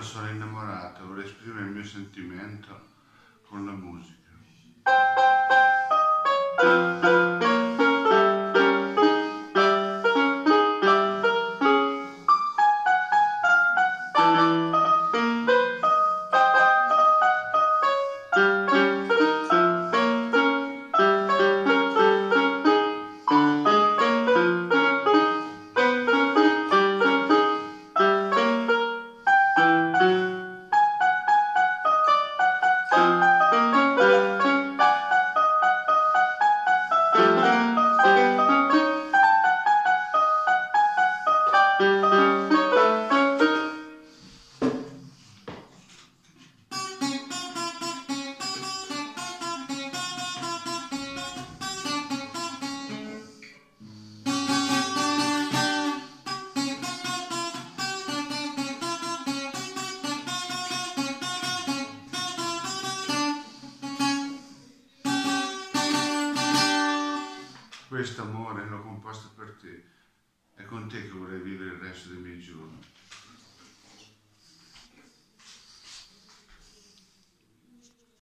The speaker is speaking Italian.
sono innamorato, vorrei esprimere il mio sentimento con la musica. Questo amore l'ho composto per te. Con te che vorrei vivere il resto dei miei giorni.